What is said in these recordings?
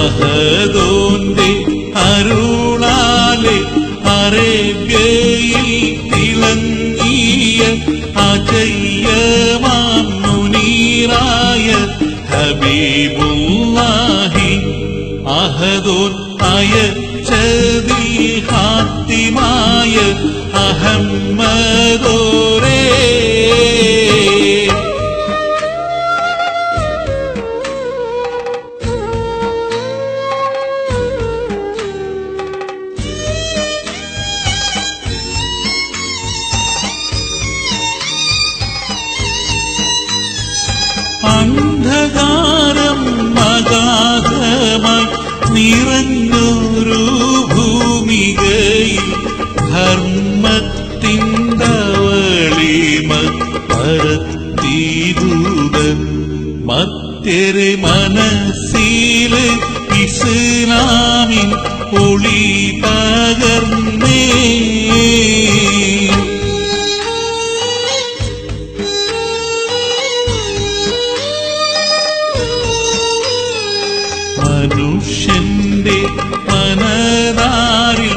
അഹദോന്റെ അരുളാലെ അറേബ്യയിൽ തിളങ്ങിയ അജയ്യമാം മുനീറായ ഹബീബുല്ലാഹി അഹദോൻ അയച്ചതിൽ ഹാത്തിമായ അഹമ്മദോരേ അന്ധകാരം മകാധമായി നിറഞ്ഞൊരു ഭൂമികയിൽ ധർമ്മത്തിന്റവളിമ പരത്തിദൂതൻ മറ്റൊരു മനസ്സിൽ ഇസ്ലാമിൻ ഒളി പകർന്നേ. മനുഷ്യന്റെ മനതാരിൽ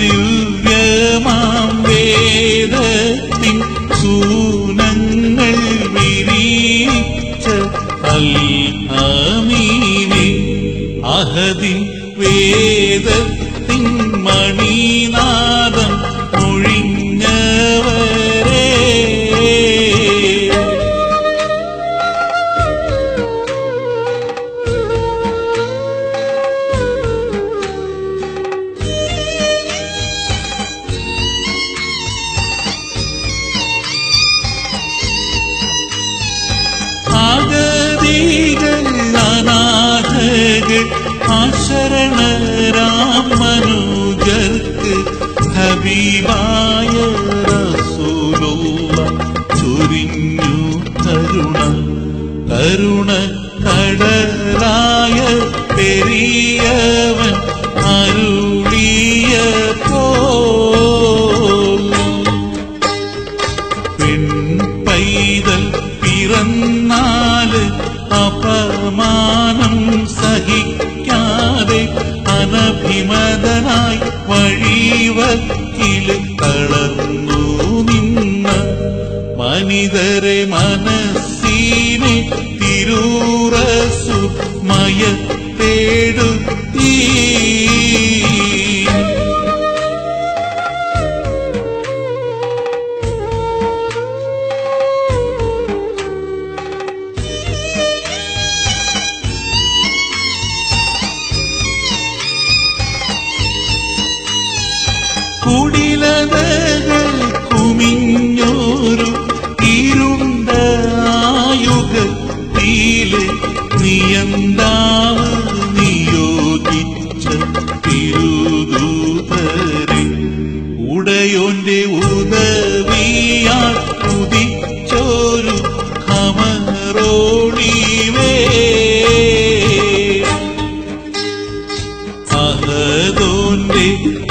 ദിവ്യമാം വേദത്തിൻ സൂനങ്ങൾ വിരീച്ച അൽ അമീനെ അഹദിൻ വേദത്തിൻ പെരിയവൻ അരുളിയ പോ പൈതൽ പിറന്നാൽ അപമാനം സഹിക്കാതെ അനഭിമതനായി വഴിവക്കിൽ തളർന്നു നിന്ന മനിതരെ മനസ്സിനെ തിരൂറസു മയത്തേടുത്തീ കുടിലതകൾ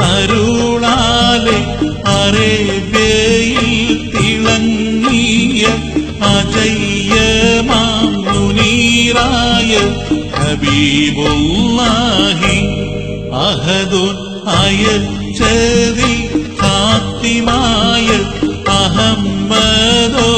अरुणा अरे तिलनीय अजय्य मां मुनीराय कबिबो माहि अहदोन् ഫാത്തിമായ അഹമ്മദോ